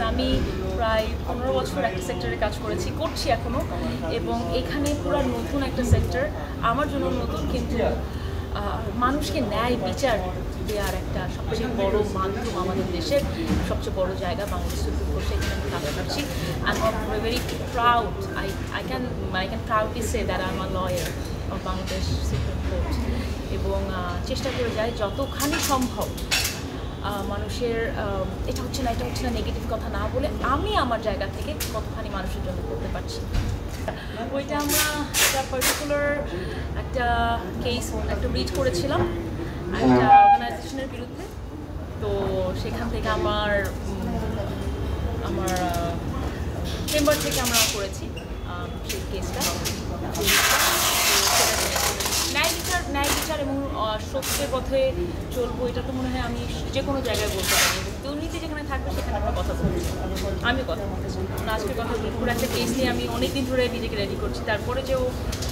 আমি প্রায় পনেরো বছর একটা সেক্টরে কাজ করেছি, করছি এখনও এবং এখানে পুরো নতুন একটা সেক্টর আমার জন্য নতুন কিন্তু মানুষকে ন্যায় বিচার দেওয়ার একটা সবচেয়ে বড় মাধ্যম আমাদের দেশের সবচেয়ে বড় জায়গা বাংলাদেশ সুপ্রিম কোর্ট সেখানে আমি কাজ করছি। I am very proud I I can I can proudly say that I am a lawyer of Bangladesh supreme court এবং চেষ্টা করে যাই যতখানি সম্ভব মানুষের এটা হচ্ছে না, এটা হচ্ছে না নেগেটিভ কথা না বলে আমি আমার জায়গা থেকে কতখানি মানুষের জন্য করতে পারছি। ওইটা আমরা একটা পার্টিকুলার একটা কেস একটা রিড করেছিলাম, একটা অর্গানাইজেশনের বিরুদ্ধে। তো সেখান থেকে আমার আমার চেম্বার থেকে আমরা করেছি সেই কেসটা ন্যায় বিচার ন্যায় বিচার এবং আহ, সত্যের পথে চলবো, এটা তো মনে হয় আমি যে কোনো জায়গায় বলতে পারি। দুর্নীতি যেখানে থাকবে, সেখানে আমরা কথা বলব। আমি কথা বলতে চাই। আজকের কথা বলি, পুরো একটা কেস নিয়ে আমি অনেক দিন ধরে নিজেকে রেডি করছি। তারপরে যেও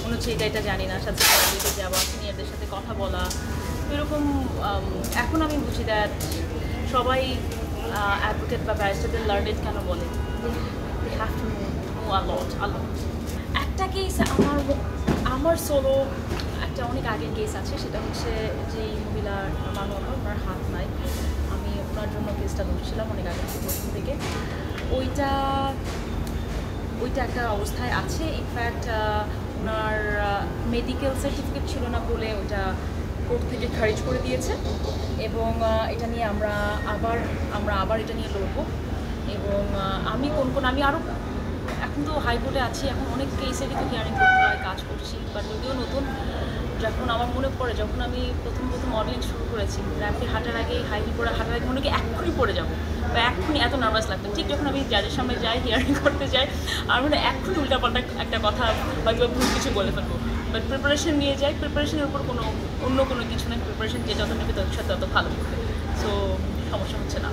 মনে হচ্ছে এটা এটা জানি না, সাথে যাওয়া সিনিয়রদের সাথে কথা বলা। এরকম এখন আমি বুঝি দ্যাট সবাই অ্যাডভোকেট বা ব্যারিস্টারদের লার্নেড কেন বলে? একটা কেস আমার আমার সোলো একটা অনেক আগের কেস আছে, সেটা হচ্ছে যে মহিলার মানব ওনার হাত নাই। আমি ওনার জন্য কেসটা ধরছিলাম অনেক আগের প্রথম থেকে। ওইটা ওইটা একটা অবস্থায় আছে। ইনফ্যাক্ট ওনার মেডিকেল সার্টিফিকেট ছিল না বলে ওটা কোর্ট থেকে খারিজ করে দিয়েছে। এবং এটা নিয়ে আমরা আবার আমরা আবার এটা নিয়ে লড়বো। এবং আমি কোন কোন, আমি আরও এখন তো হাইকোর্টে আছি, এখন অনেক কেসেরই তো হিয়ারিং করতে কাজ করছি। বাট যদিও নতুন যখন আমার মনে পড়ে, যখন আমি প্রথম প্রথম মডেলিং শুরু করেছি র্যাম্পে হাঁটার আগে হাই হিল পরে হাঁটার আগে মনে কি এক্ষুনি পড়ে যাব। বা এক্ষুনি এত নার্ভাস লাগতো। ঠিক যখন আমি জাজের সামনে যাই হিয়ারিং করতে যাই, আর মানে এক্ষুনি উল্টাপাল্টা একটা কথা হয়তো বা ভুল কিছু বলে ফেলব। বাট প্রিপারেশন নিয়ে যাই প্রিপারেশনের উপর কোনো, অন্য কোনো কিছু নেই প্রিপারেশন যে যত নেবে, তত তত ভালো সো সমস্যা হচ্ছে না।